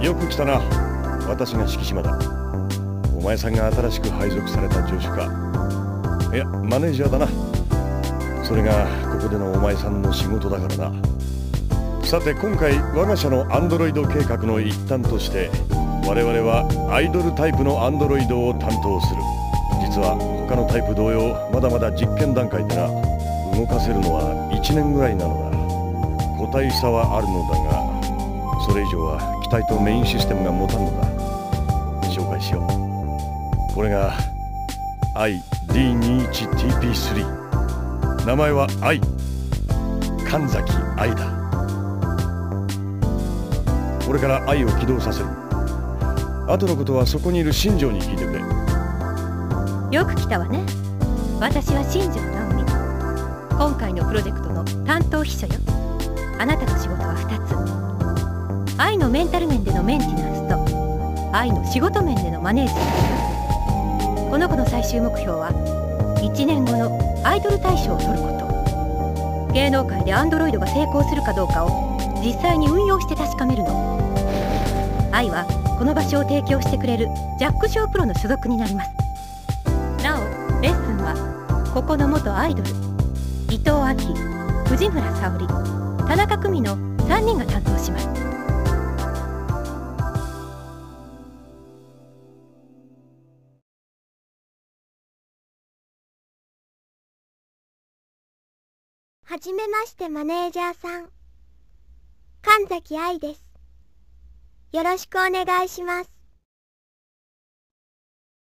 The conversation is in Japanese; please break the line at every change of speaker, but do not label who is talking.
よく来たな。私が敷島だ。お前さんが新しく配属された助手か。いやマネージャーだな。それがここでのお前さんの仕事だからな。さて今回我が社のアンドロイド計画の一端として我々はアイドルタイプのアンドロイドを担当する。実は他のタイプ同様まだまだ実験段階でな動かせるのは1年ぐらいなのだ。個体差はあるのだがそれ以上は機体とメインシステムが持たんのだ。紹介しよう。これが ID21TP3 名前は愛神崎愛だ。これから愛を起動させる。後のことはそこにいる新庄に聞いてくれ。
よく来たわね。私は新庄直美。今回のプロジェクトの担当秘書よ。あなたの仕事は2つ。愛のメンタル面でのメンテナンスと愛の仕事面でのマネージメント。この子の最終目標は1年後のアイドル大賞を取ること。芸能界でアンドロイドが成功するかどうかを実際に運用して確かめるの。愛はこの場所を提供してくれるジャック・ショープロの所属になります。なおレッスンはここの元アイドル伊藤亜紀藤村沙織田中久美の3人が担当します。
はじめましてマネージャーさん。神崎愛です。よろしくお願いします。